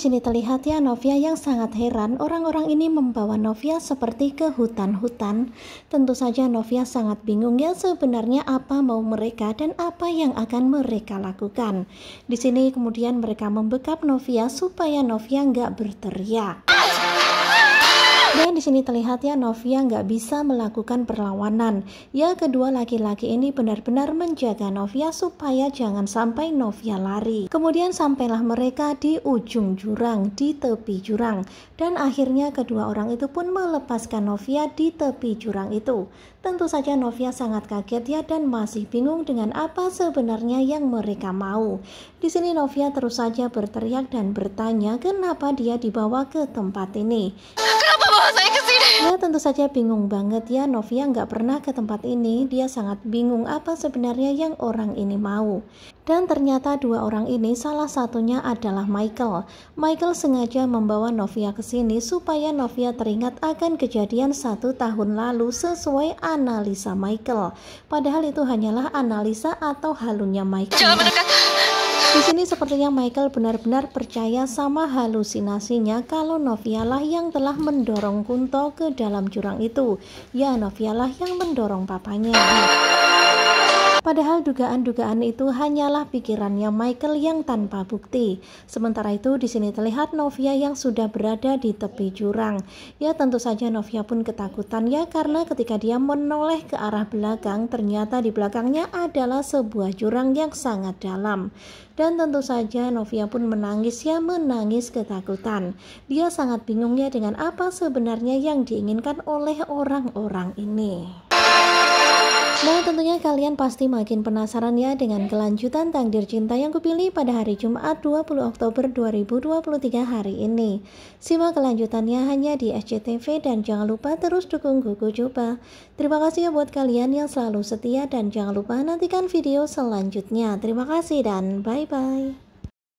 sini terlihat ya Novia yang sangat heran orang-orang ini membawa Novia seperti ke hutan-hutan. Tentu saja Novia sangat bingung ya sebenarnya apa mau mereka dan apa yang akan mereka lakukan. Di sini kemudian mereka membekap Novia supaya Novia nggak berteriak. Dan di sini terlihat ya Novia nggak bisa melakukan perlawanan. Ya kedua laki-laki ini benar-benar menjaga Novia supaya jangan sampai Novia lari. Kemudian sampailah mereka di ujung jurang, di tepi jurang. Dan akhirnya kedua orang itu pun melepaskan Novia di tepi jurang itu. Tentu saja Novia sangat kaget ya dan masih bingung dengan apa sebenarnya yang mereka mau. Di sini Novia terus saja berteriak dan bertanya kenapa dia dibawa ke tempat ini. Tentu saja bingung banget ya Novia nggak pernah ke tempat ini. Dia sangat bingung apa sebenarnya yang orang ini mau. Dan ternyata dua orang ini salah satunya adalah Michael. Michael sengaja membawa Novia ke sini supaya Novia teringat akan kejadian satu tahun lalu sesuai analisa Michael. Padahal itu hanyalah analisa atau halunya Michael. Jangan mendekat. Di sini sepertinya Michael benar-benar percaya sama halusinasinya kalau Novialah yang telah mendorong Kunto ke dalam jurang itu. Ya, Novialah yang mendorong papanya. Padahal dugaan-dugaan itu hanyalah pikirannya Michael yang tanpa bukti. Sementara itu di sini terlihat Novia yang sudah berada di tepi jurang. Ya tentu saja Novia pun ketakutan ya karena ketika dia menoleh ke arah belakang ternyata di belakangnya adalah sebuah jurang yang sangat dalam. Dan tentu saja Novia pun menangis ya menangis ketakutan. Dia sangat bingung ya dengan apa sebenarnya yang diinginkan oleh orang-orang ini. Tentunya kalian pasti makin penasaran ya dengan kelanjutan takdir cinta yang kupilih pada hari Jumat 20 Oktober 2023 hari ini. Simak kelanjutannya hanya di SCTV dan jangan lupa terus dukung Gugu Coba. Terima kasih ya buat kalian yang selalu setia dan jangan lupa nantikan video selanjutnya. Terima kasih dan bye-bye.